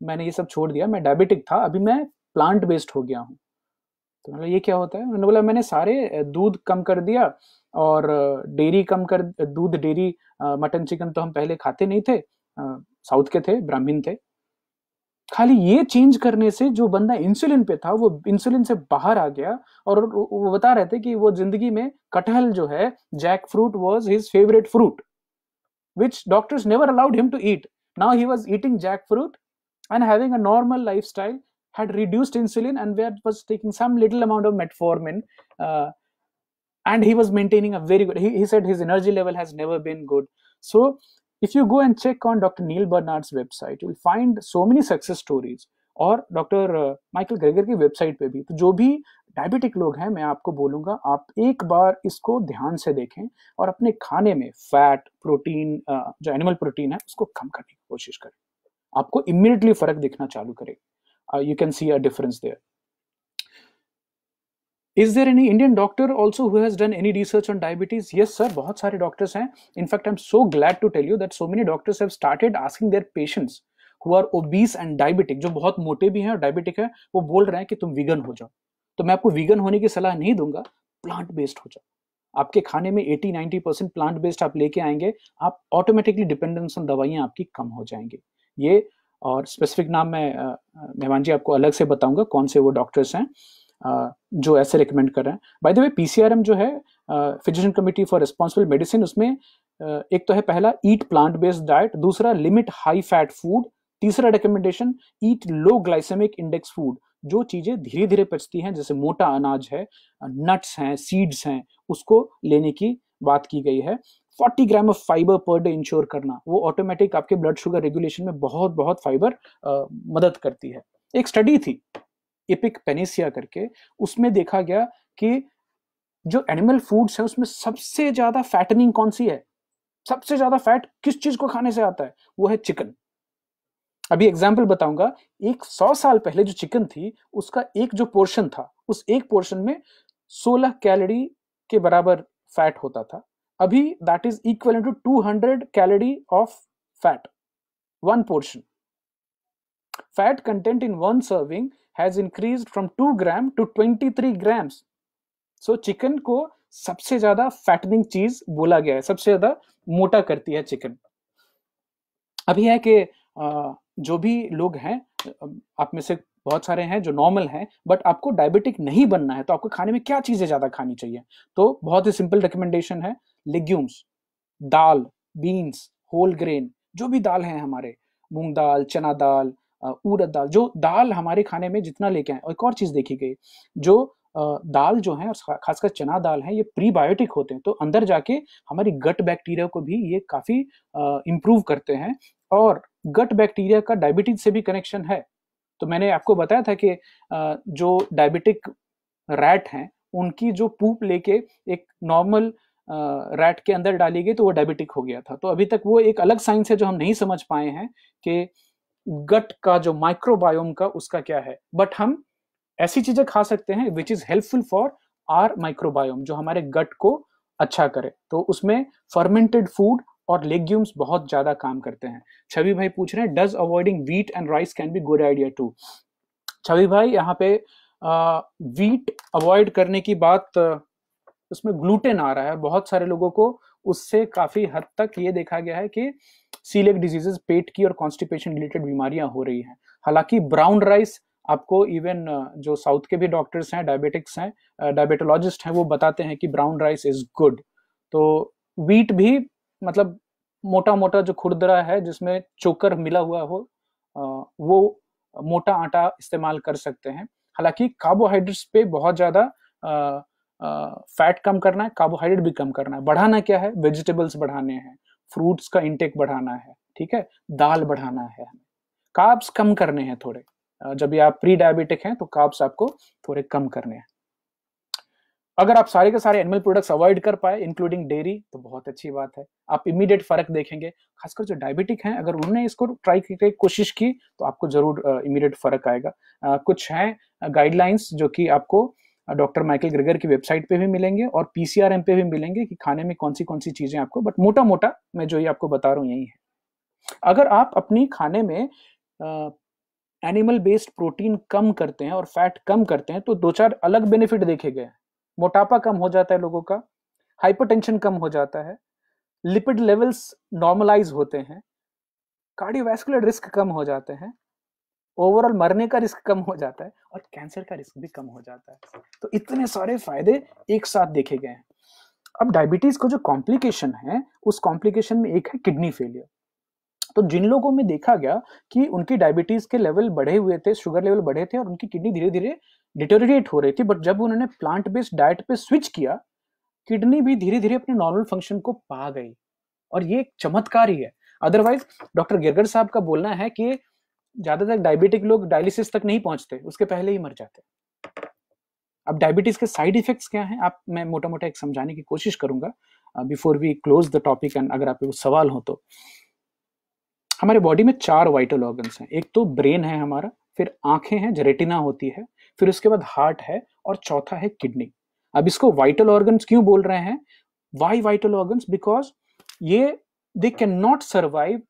मैंने ये सब छोड़ दिया, मैं डायबिटिक था, अभी मैं प्लांट बेस्ड हो गया हूँ। तो मतलब ये क्या होता है? उन्होंने बोला, मैंने सारे दूध कम कर दिया और डेयरी कम कर, दूध डेयरी मटन चिकन तो हम पहले खाते नहीं थे साउथ के थे, ब्राह्मीण थे। खाली ये चेंज करने से जो बंदा इंसुलिन पे था, वो इंसुलिन से बाहर आ गया और वो बता रहे थे कि वो ज़िंदगी में कटहल जो है jackfruit was his favourite fruit which doctors never allowed him to eat now he was eating jackfruit and having a normal lifestyle had reduced insulin and where was taking some little amount of metformin and he was maintaining a very good he said his energy level has never been good so if you go and check on Dr. Neil Bernard's website, you'll find so many success stories. और doctor Michael Greger की website पे भी तो जो भी diabetic लोग हैं मैं आपको बोलूँगा आप एक बार इसको ध्यान से देखें और अपने खाने में फैट प्रोटीन जो एनिमल प्रोटीन है उसको कम करने की कोशिश करें आपको इमीडिएटली फ़र्क दिखना चालू करेगा you can see a difference there is there any Indian doctor also who done any research on diabetes yes sir बहुत सारे डॉक्टर्स हैं। In fact I am so glad to tell you that so many doctors have started asking their patients who are obese and diabetic जो बहुत मोटे भी हैं और diabetic है, वो बोल रहे हैं कि तुम वीगन हो जाओ। तो मैं आपको वीगन होने की सलाह नहीं दूँगा प्लांट बेस्ड हो जाओ। आपके खाने में 80 90 परसेंट प्लांट बेस्ड आप लेके आएँगे, आप ऑटोमेटिकली डिपेंडेंस ऑन दवाइयाँ आपकी कम हो जाएँगी। ये और स्पेसिफिक नाम मैं मेहमान जी आपको अलग से बताऊँगा कौन से वो डॉक्टर्स हैं। जो ऐसे रिकमेंड कर रहे हैं। बाय द वे पीसीआरएम जो है physician committee for responsible medicine उसमें एक तो है पहला ईट प्लांट बेस्ड डाइट दूसरा लिमिट हाई फैट फ़ूड तीसरा recommendation eat low glycemic index food जो चीज़ें धीरे धीरे पचती हैं, जैसे मोटा अनाज है नट्स हैं सीड्स हैं, उसको लेने की बात की गई है। 40 gram of fiber per day ensure करना, वो ऑटोमेटिक आपके ब्लड शुगर रेगुलेशन में बहुत बहुत फाइबर मदद करती है। एक स्टडी थी एपिक पेनेसिया करके, उसमें देखा गया कि जो एनिमल फूड्स है, उसमें सबसे ज़्यादा फैटनिंग कौन सी है? सबसे ज़्यादा फैट किस चीज़ को खाने से आता है? वो है चिकन अभी एग्ज़ाम्पल बताऊँगा, एक सौ साल पहले जो चिकन थी, उसका एक जो पोर्शन था, उस एक पोर्शन में 16 कैलोरी के बराबर फैट होता था। अभी that is equal to 200 calorie of fat one portion fat content in one serving has increase from 2 gram to 23 grams so chicken को सबसे ज़्यादा फैटनिंग चीज़ बोला गया है, सबसे ज़्यादा मोटा करती है चिकन अभी है कि जो भी लोग हैं, आप में से बहुत सारे हैं जो नॉर्मल हैं बट आपको डायबिटिक नहीं बनना है तो आपको खाने में क्या चीज़ें ज़्यादा खानी चाहिए? तो बहुत ही सिंपल रिकमेंडेशन है लेग्यूम्स दाल बीन्स होल ग्रेन जो भी दाल है हमारे, मूंग दाल, चना दाल उड़द दाल, जो दाल हमारे खाने में जितना लेके आए। एक और चीज़ देखी गई, जो दाल जो है, और खासकर चना दाल है, ये प्रीबायोटिक होते हैं तो अंदर जाके हमारी गट बैक्टीरिया को भी ये काफ़ी इम्प्रूव करते हैं। और गट बैक्टीरिया का डायबिटीज़ से भी कनेक्शन है। तो मैंने आपको बताया था कि जो डायबिटिक रैट हैं, उनकी जो पूप लेके एक नॉर्मल रैट के अंदर डाली गई तो वो डायबिटिक हो गया था। तो अभी तक वो एक अलग साइंस है जो हम नहीं समझ पाए हैं कि गट का जो माइक्रोबायोम का, उसका क्या है? बट हम ऐसी चीज़ें खा सकते हैं which is helpful for our microbiome जो हमारे गट को अच्छा करे। तो उसमें फर्मेंटेड फ़ूड और लेग्यूम्स बहुत ज़्यादा काम करते हैं। छवि भाई पूछ रहे हैं does avoiding wheat and rice can be good idea to Chhavi भाई, यहाँ पे वीट अवॉइड करने की बात, उसमें ग्लूटेन आ रहा है। बहुत सारे लोगों को उससे काफ़ी हद तक ये देखा गया है कि सीलेक डिजीजेस पेट की और कॉन्स्टिपेशन रिलेटेड बीमारियाँ हो रही हैं। हालाँकि ब्राउन राइस आपको इवन जो साउथ के भी डॉक्टर्स हैं डायबिटिक्स हैं डायबिटोलॉजिस्ट हैं, वो बताते हैं कि ब्राउन राइस इज़ गुड तो वीट भी मतलब मोटा मोटा जो खुरदरा है, जिसमें चोकर मिला हुआ हो वो मोटा आटा इस्तेमाल कर सकते हैं। हालाँकि कार्बोहाइड्रेट्स पे बहुत ज़्यादा फैट कम करना है कार्बोहाइड्रेट भी कम करना है। बढ़ाना क्या है? वेजिटेबल्स बढ़ाने हैं। फ्रूट्स का इंटेक बढ़ाना है, ठीक है? दाल बढ़ाना है काब्स कम करने हैं थोड़े। जब आप प्री डायबिटिक हैं तो काब्स आपको थोड़े कम करने हैं। अगर आप सारे के सारे एनिमल प्रोडक्ट्स अवॉइड कर पाए इंक्लूडिंग डेयरी तो बहुत अच्छी बात है। आप इमीडिएट फ़र्क देखेंगे। खासकर जो डायबिटिक हैं, अगर उन्होंने इसको ट्राई की कोशिश की तो आपको ज़रूर इमीडिएट फ़र्क आएगा। कुछ हैं गाइडलाइंस जो कि आपको डॉक्टर माइकल ग्रेगर की वेबसाइट पे भी मिलेंगे और पीसीआरएम पे भी मिलेंगे कि खाने में कौन सी कौन सी चीज़ें आपको, बट मोटा मोटा मैं जो ये आपको बता रहा हूँ, यही है। अगर आप अपनी खाने में एनिमल बेस्ड प्रोटीन कम करते हैं और फैट कम करते हैं तो दो चार अलग बेनिफिट देखे गए। मोटापा कम हो जाता है लोगों का हाइपरटेंशन कम हो जाता है लिपिड लेवल्स नॉर्मलाइज होते हैं कार्डियोवैस्कुलर रिस्क कम हो जाते हैं ओवरऑल मरने का रिस्क कम हो जाता है और कैंसर का रिस्क भी कम हो जाता है। तो इतने सारे फ़ायदे एक साथ देखे गए हैं। अब डायबिटीज़ को जो कॉम्प्लिकेशन है, उस कॉम्प्लिकेशन में एक है किडनी फेलियर। तो जिन लोगों में देखा गया कि उनकी डायबिटीज़ के लेवल बढ़े हुए थे, शुगर लेवल बढ़े थे और उनकी किडनी धीरे धीरे डिटोरिएट हो रही थी, बट जब उन्होंने प्लांट बेस्ड डाइट पे स्विच किया, किडनी भी धीरे धीरे अपने नॉर्मल फ़ंक्शन को पा गई। और ये एक चमत्कार ही। है अदरवाइज़ डॉक्टर गिरगर साहब का बोलना है कि ज़्यादातर डायबिटिक लोग डायलिसिस तक नहीं पहुँचते, उसके पहले ही मर जाते अब डायबिटीज़ के साइड इफेक्ट्स क्या हैं? आप, मैं मोटा मोटा एक समझाने की कोशिश करूँगा before we close the topic and अगर आपके कुछ सवाल हो तो। हमारे बॉडी में चार वाइटल ऑर्गन्स हैं। एक तो ब्रेन है हमारा, फिर आँखें हैं जो रेटिना होती है, फिर उसके बाद हार्ट है और चौथा है किडनी अब इसको वाइटल ऑर्गन्स क्यों बोल रहे हैं? वाई वाइटल ऑर्गन्स बिकॉज़ ये they can not survive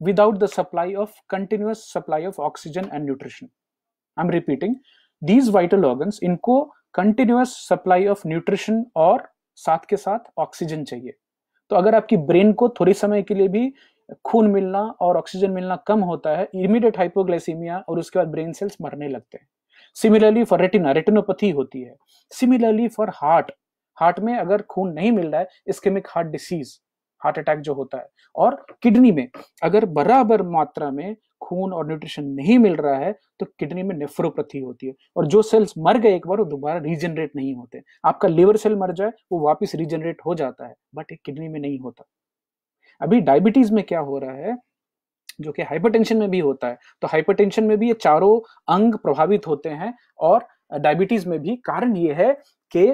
the supply of continuous supply of oxygen and nutrition I am repeating these vital organs इनको कंटिन्यूस सप्लाई ऑफ़ न्यूट्रिशन और साथ के साथ ऑक्सीजन चाहिए। तो अगर आपकी ब्रेन को थोड़ी समय के लिए भी खून मिलना और ऑक्सीजन मिलना कम होता है इमीडिएट हाइपोग्लाइसीमिया और उसके बाद ब्रेन सेल्स मरने लगते हैं। सिमिलरली फॉर रेटिना रेटिनोपैथी होती है। सिमिलरली फॉर हार्ट हार्ट में अगर खून नहीं मिल रहा है ischemic heart disease heart attack जो होता है और किडनी में। अगर बराबर मात्रा में खून और न्यूट्रिशन नहीं मिल रहा है तो किडनी में नेफ्रोपैथी होती है और जो सेल्स मर गए एक बार, वो दोबारा रीजनरेट नहीं होते। आपका लिवर सेल मर जाए, वो वापस रीजनरेट हो जाता है बट ये किडनी में नहीं होता। अभी डायबिटीज़ में क्या हो रहा है, जो कि हाइपरटेंशन में भी होता है तो हाइपरटेंशन में भी ये चारों अंग प्रभावित होते हैं और डायबिटीज़ में भी। कारण ये है कि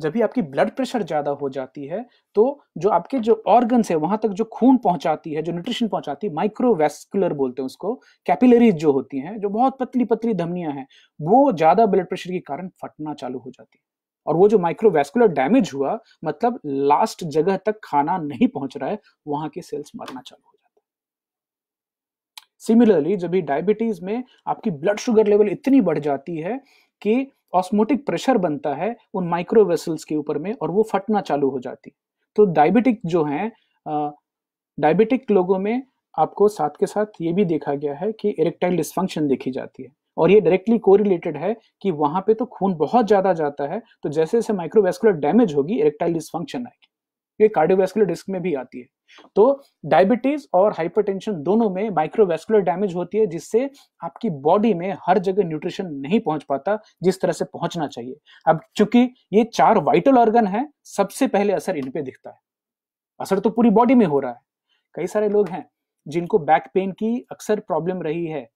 जब भी आपकी ब्लड प्रेशर ज़्यादा हो जाती है तो जो आपके जो ऑर्गन्स है, वहाँ तक जो खून पहुंचाती है, जो न्यूट्रिशन पहुंचाती है माइक्रोवेस्कुलर बोलते हैं उसको कैपिलरीज जो होती हैं, जो बहुत पतली पतली धमनियाँ हैं, वो ज़्यादा ब्लड प्रेशर के कारण फटना चालू हो जाती है। और वो जो माइक्रोवेस्कुलर डैमेज हुआ मतलब लास्ट जगह तक खाना नहीं पहुँच रहा है, वहाँ के सेल्स मरना चालू हो जाते सिमिलरली जब भी डायबिटीज़ में आपकी ब्लड शुगर लेवल इतनी बढ़ जाती है कि ऑस्मोटिक प्रेशर बनता है उन माइक्रो वेसल्स के ऊपर में और वो फटना चालू हो जाती। तो डायबिटिक जो है डायबिटिक लोगों में आपको साथ के साथ ये भी देखा गया है कि इरेक्टाइल डिस्फंक्शन देखी जाती है। और ये डायरेक्टली कोरिलेटेड है कि वहाँ पे तो खून बहुत ज़्यादा जाता है तो जैसे जैसे माइक्रोवेस्कुलर डैमेज होगी इरेक्टाइल डिस्फंक्शन आएगी। ये कार्डियोवेस्कुलर डिस्क में भी आती है। तो डायबिटीज़ और हाइपरटेंशन दोनों में माइक्रोवेस्कुलर डैमेज होती है, जिससे आपकी बॉडी में हर जगह न्यूट्रिशन नहीं पहुँच पाता, जिस तरह से पहुँचना चाहिए। अब चूँकि ये चार वाइटल ऑर्गन है, सबसे पहले असर इन पे दिखता है। असर तो पूरी बॉडी में हो रहा है। कई सारे लोग हैं, जिनको बैक पेन की अक्सर प्रॉब्लम रही है।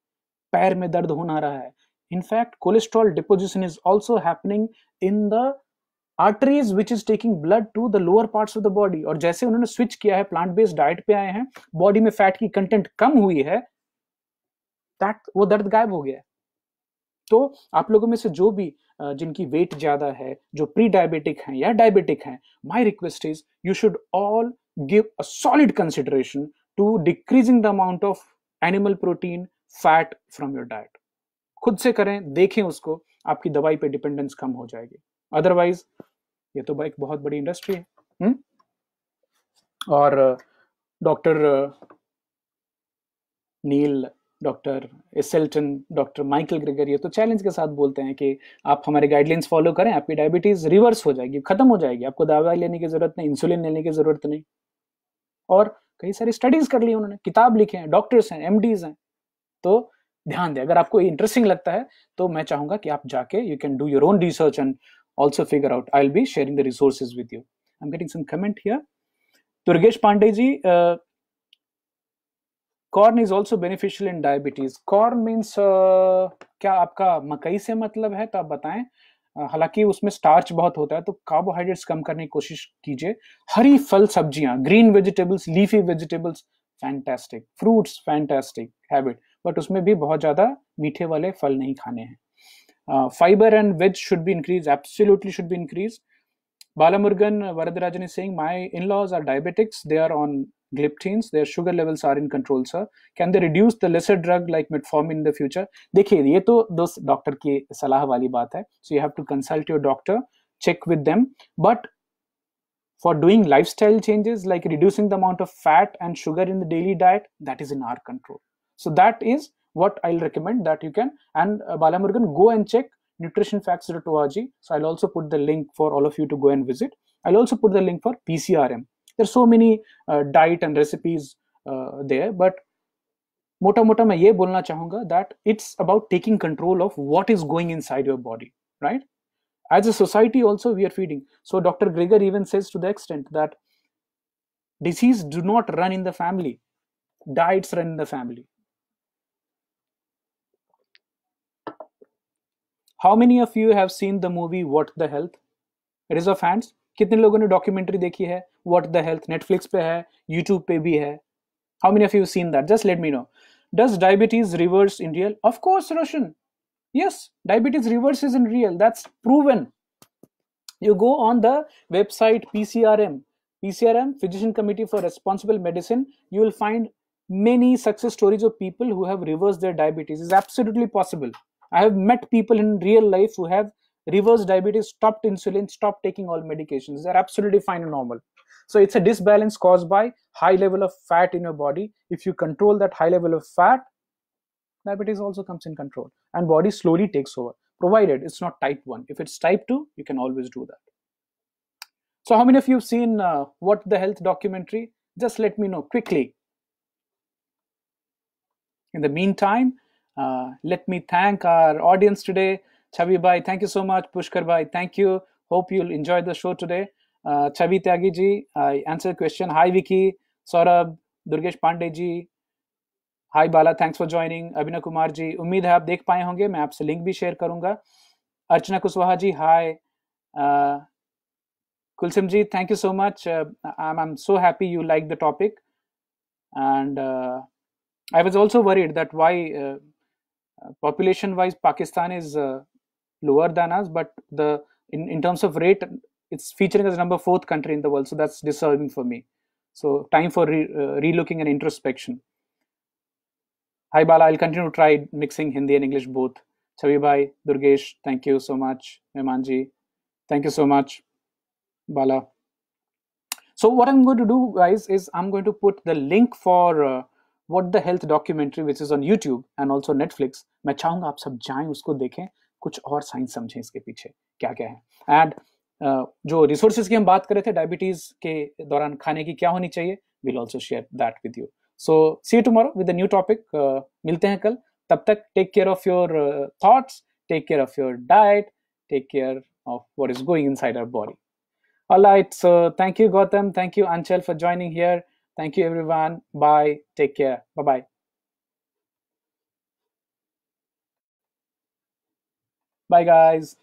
पैर में दर्द होना रहा है। In fact cholesterol deposition is also happening in the arteries which is taking blood to the lower parts of the body और जैसे उन्होंने स्विच किया है प्लांट बेस्ड डाइट पे आए हैं बॉडी में फैट की कंटेंट कम हुई है दैट वो दर्द गायब हो गया है। तो आप लोगों में से जो भी जिनकी वेट ज़्यादा है, जो प्री डायबिटिक हैं या डायबिटिक हैं my request is you should all give a solid consideration to decreasing the amount of animal protein fat from your diet खुद से करें, देखें उसको, आपकी दवाई पे डिपेंडेंस कम हो जाएगी। अदरवाइज़ ये तो एक बहुत बड़ी इंडस्ट्री है हुँ? हम्म? और doctor Neil doctor Esselstyn doctor Michael Greger ये तो चैलेंज के साथ बोलते हैं कि आप हमारे गाइडलाइंस फॉलो करें, आपकी डायबिटीज़ रिवर्स हो जाएगी, खत्म हो जाएगी, आपको दवाई लेने की ज़रूरत नहीं इंसुलिन लेने की ज़रूरत नहीं और कई सारी स्टडीज़ कर ली उन्होंने, किताब लिखे हैं डॉक्टर्स हैं एमडीज हैं तो ध्यान दें, अगर आपको इंटरेस्टिंग लगता है तो मैं चाहूँगा कि आप जाके you can do your own research and also figure out. I'll be sharing the resources with you. I'm getting some comment here. Durgesh Pandey ji, uh, corn is also beneficial in diabetes. Corn means uh, क्या आपका मकई से मतलब है तो आप बताएँ हालाँकि उसमें स्टार्च बहुत होता है तो कार्बोहाइड्रेट्स कम करने की कोशिश कीजिए हरी फल सब्ज़ियाँ green vegetables leafy vegetables fantastic fruits fantastic habit but उसमें भी बहुत ज़्यादा मीठे वाले फल नहीं खाने हैं Uh, fiber and veg should be increased, absolutely should be increased. Balamurgan Varadarajan is saying, My in laws are diabetics, they are on gliptins, their sugar levels are in control, sir. Can they reduce the lesser drug like metformin in the future? देखिए ये तो दोस्त doctor की सलाह वाली बात है So you have to consult your doctor, check with them. But for doing lifestyle changes like reducing the amount of fat and sugar in the daily diet, that is in our control. So that is what I'll recommend that you can and uh, Balamurgan go and check nutritionfacts.org. So I'll also put the link for all of you to go and visit. I'll also put the link for PCRM. There's so many uh, diet and recipes uh, there, but मोटा मोटा मैं ये बोलना चाहूंगा that it's about taking control of what is going inside your body, right? As a society, also we are feeding. So Dr. Greger even says to the extent that disease do not run in the family, diets run in the family How many of you have seen the movie what the health it is of fans कितने लोगों ने documentary देखी है what the health Netflix पे है YouTube पे भी है how many of you seen that just let me know does diabetes reverse in real of course Roshan Yes, diabetes reverses in real. That's proven. You go on the website PCRM, PCRM, Physician Committee for Responsible Medicine, you will find many success stories of people who have reversed their diabetes. It's absolutely possible. I have met people in real life who have reversed diabetes, stopped insulin, stopped taking all medications. They're absolutely fine and normal. So it's a disbalance caused by high level of fat in your body. If you control that high level of fat, diabetes also comes in control and body slowly takes over, provided it's not type 1. If it's type 2, you can always do that. So how many of you have seen uh, What the Health documentary? Just let me know quickly. In the meantime, uh, let me thank our audience today. Chavi Bhai, thank you so much. Pushkar Bhai, thank you. Hope you'll enjoy the show today. Uh, Chavi Tyagi ji, I answered question. Hi Vicky, Saurabh, Durgesh Pandey ji. Hi Bala, thanks for joining. Abhinav Kumar ji, उम्मीद है आप देख पाए होंगे मैं आपसे link भी share करूँगा Archana Kushwaha ji hi Kulsim ji, thank you so much. Uh, I'm, I'm so happy you like the topic. And uh, I was also worried that why uh, population wise Pakistan is uh, lower than us, but the in, in terms of rate, it's featuring as number fourth country in the world. So that's disturbing for me. So time for re, uh, relooking and introspection. Hi Bala, I'll continue to try mixing Hindi and English both. Chavi Bhai, Durgesh, thank you so much. Memanji, thank you so much. Bala. So what I'm going to do, guys, is I'm going to put the link for uh, what the health documentary which is on YouTube and also Netflix मैं चाहूँगा आप सब जाएँ उसको देखें कुछ और science समझें इसके पीछे क्या क्या है एंड जो रिसोर्सेज की हम बात कर रहे थे डायबिटीज़ के दौरान खाने की क्या होनी चाहिए will also share that with you so see tomorrow with new topic मिलते हैं कल तब तक take care of your thoughts take care of your diet take care of what is going inside our body all right. So thank you, Gautam. Thank you, Anchal, for joining here. Thank you, everyone. Bye. Take care. Bye bye. Bye, guys.